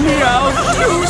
Meow.